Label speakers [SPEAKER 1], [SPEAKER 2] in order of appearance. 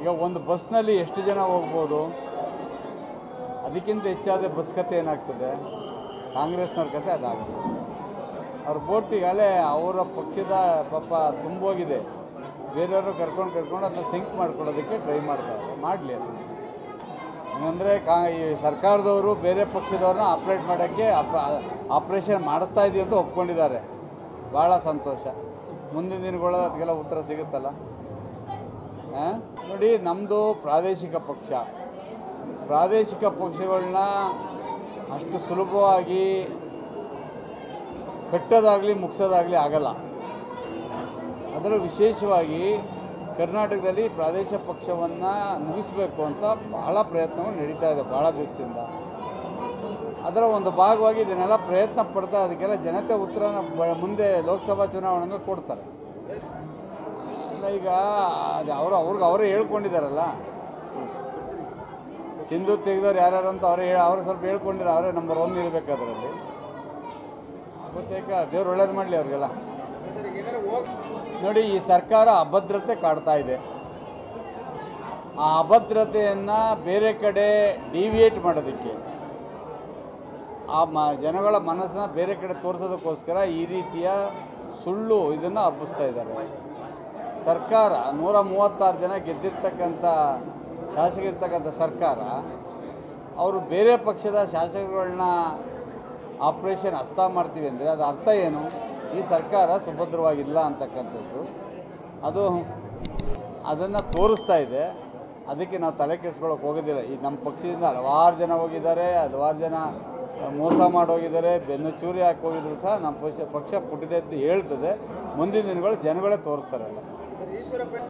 [SPEAKER 1] ಈಗ ಒಂದು ಬಸ್ನಲ್ಲಿ ಎಷ್ಟು ಜನ ಹೋಗ್ಬೋದು? ಅದಕ್ಕಿಂತ ಹೆಚ್ಚಾದ ಬಸ್ ಕತೆ ಏನಾಗ್ತದೆ? ಕಾಂಗ್ರೆಸ್ನವ್ರ ಕತೆ ಅದಾಗುತ್ತೆ ಅವ್ರ ಬೋಟಿಗಾಲೇ ಅವರ ಪಕ್ಷದ ಪಾಪ ತುಂಬೋಗಿದೆ. ಬೇರೆಯವರು ಕರ್ಕೊಂಡು ಕರ್ಕೊಂಡು ಅದನ್ನ ಸಿಂಕ್ ಮಾಡ್ಕೊಳ್ಳೋದಕ್ಕೆ ಟ್ರೈ ಮಾಡ್ತಾರೆ. ಮಾಡಲಿ ಅದು. ಹಂಗಂದರೆ ಕಾ, ಈ ಸರ್ಕಾರದವರು ಬೇರೆ ಪಕ್ಷದವ್ರನ್ನ ಆಪ್ರೇಟ್ ಮಾಡೋಕ್ಕೆ ಆಪ, ಆಪ್ರೇಷನ್ ಮಾಡಿಸ್ತಾ ಇದೀವಿ ಅಂತ ಒಪ್ಕೊಂಡಿದ್ದಾರೆ. ಭಾಳ ಸಂತೋಷ. ಮುಂದಿನ ದಿನಗಳ ಅದಕ್ಕೆಲ್ಲ ಉತ್ತರ ಸಿಗುತ್ತಲ್ಲ? ನೋಡಿ ನಮ್ಮದು ಪ್ರಾದೇಶಿಕ ಪಕ್ಷ. ಪ್ರಾದೇಶಿಕ ಪಕ್ಷಗಳನ್ನ ಅಷ್ಟು ಸುಲಭವಾಗಿ ಕಟ್ಟೋದಾಗಲಿ, ಮುಗಿಸೋದಾಗಲಿ ಆಗಲ್ಲ. ಅದರ ವಿಶೇಷವಾಗಿ ಕರ್ನಾಟಕದಲ್ಲಿ ಪ್ರಾದೇಶಿಕ ಪಕ್ಷವನ್ನು ಮುಗಿಸ್ಬೇಕು ಅಂತ ಬಹಳ ಪ್ರಯತ್ನಗಳು ನಡೀತಾ ಇದೆ ಭಾಳ ದಿವಸದಿಂದ ಅದರ ಒಂದು ಭಾಗವಾಗಿ ಇದನ್ನೆಲ್ಲ ಪ್ರಯತ್ನ ಪಡ್ತಾ ಅದಕ್ಕೆಲ್ಲ ಜನತೆ ಉತ್ತರನ ಮುಂದೆ ಲೋಕಸಭಾ ಚುನಾವಣೆಗೆ ಕೊಡ್ತಾರೆ. ಅಲ್ಲ, ಈಗ ಅದು ಅವರು ಅವ್ರಿಗೆ ಅವರೇ ಹೇಳ್ಕೊಂಡಿದ್ದಾರಲ್ಲ ತಿಂದು ತೆಗೆದವ್ರು ಯಾರ್ಯಾರು ಅಂತ ಅವರೇ ಅವ್ರು ಸ್ವಲ್ಪ ಹೇಳ್ಕೊಂಡಿರ ಅವರೇ ನಂಬರ್ ಒನ್ ಇರಬೇಕು ಅದರಲ್ಲಿ. ಬಹುತೇಕ ದೇವ್ರು ಒಳ್ಳೇದು ಮಾಡಲಿ ಅವ್ರಿಗೆಲ್ಲ. ನೋಡಿ, ಈ ಸರ್ಕಾರ ಅಭದ್ರತೆ ಕಾಡ್ತಾ ಇದೆ. ಆ ಅಭದ್ರತೆಯನ್ನು ಬೇರೆ ಕಡೆ ಡಿವಿಯೇಟ್ ಮಾಡೋದಕ್ಕೆ. ಆ ಮ, ಜನಗಳ ಮನಸ್ಸನ್ನ ಬೇರೆ ಕಡೆ ತೋರಿಸೋದಕ್ಕೋಸ್ಕರ ಈ ರೀತಿಯ ಸುಳ್ಳು ಇದನ್ನು ಹಬ್ಬಿಸ್ತಾ ಇದ್ದಾರೆ. ಸರ್ಕಾರ, ನೂರ ಮೂವತ್ತಾರು ಜನ ಗೆದ್ದಿರ್ತಕ್ಕಂಥ ಶಾಸಕರಿರ್ತಕ್ಕಂಥ ಸರ್ಕಾರ, ಅವರು ಬೇರೆ ಪಕ್ಷದ ಶಾಸಕರುಗಳನ್ನ ಆಪ್ರೇಷನ್ ಹಸ್ತ ಮಾಡ್ತೀವಿ ಅಂದರೆ ಅದು ಅರ್ಥ ಏನು? ಈ ಸರ್ಕಾರ ಸುಭದ್ರವಾಗಿಲ್ಲ ಅಂತಕ್ಕಂಥದ್ದು. ಅದು ಅದನ್ನು ತೋರಿಸ್ತಾ ಇದೆ. ಅದಕ್ಕೆ ನಾವು ತಲೆ ಕೆಡಿಸ್ಕೊಳ್ಳೋಕೆ ಹೋಗೋದಿಲ್ಲ. ಈ ನಮ್ಮ ಪಕ್ಷದಿಂದ ಹಲವಾರು ಜನ ಹೋಗಿದ್ದಾರೆ, ಹಲವಾರು ಜನ ಮೋಸ ಮಾಡೋಗಿದ್ದಾರೆ ಬೆನ್ನು ಚೂರಿ ಹಾಕಿ ಹೋಗಿದ್ರು ಸಹ ನಮ್ಮ ಪಕ್ಷ ಪಕ್ಷ ಪುಟ್ಟಿದೆ ಅಂತ ಹೇಳ್ತದೆ. ಮುಂದಿನ ದಿನಗಳು ಜನಗಳೇ ತೋರಿಸ್ತಾರಲ್ಲ. Isso era... Pues.